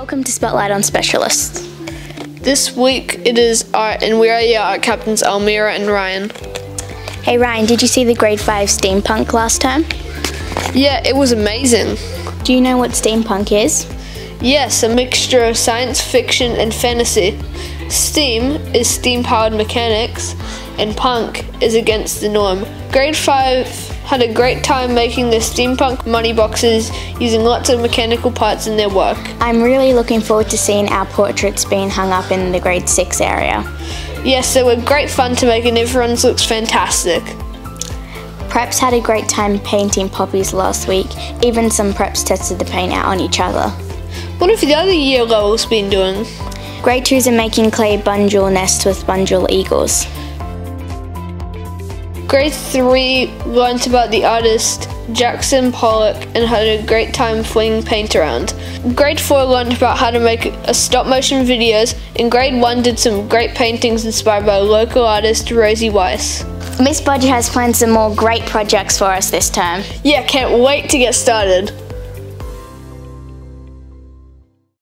Welcome to Spotlight on Specialists. This week it is art, and we are your art captains, Almira and Ryan. Hey Ryan, did you see the grade 5 steampunk last time? Yeah, it was amazing. Do you know what steampunk is? Yes, a mixture of science fiction and fantasy. Steam is steam powered mechanics, and punk is against the norm. Grade 5 had a great time making the steampunk money boxes using lots of mechanical parts in their work. I'm really looking forward to seeing our portraits being hung up in the grade 6 area. Yes, they were great fun to make and everyone's looks fantastic. Preps had a great time painting poppies last week. Even some preps tested the paint out on each other. What have the other year levels been doing? Grade 2s are making clay bunjil nests with bunjil eagles. Grade 3 learnt about the artist Jackson Pollock and had a great time flinging paint around. Grade 4 learned about how to make a stop motion videos, and Grade 1 did some great paintings inspired by local artist Rosie Weiss. Miss Bodger has planned some more great projects for us this term. Yeah, can't wait to get started.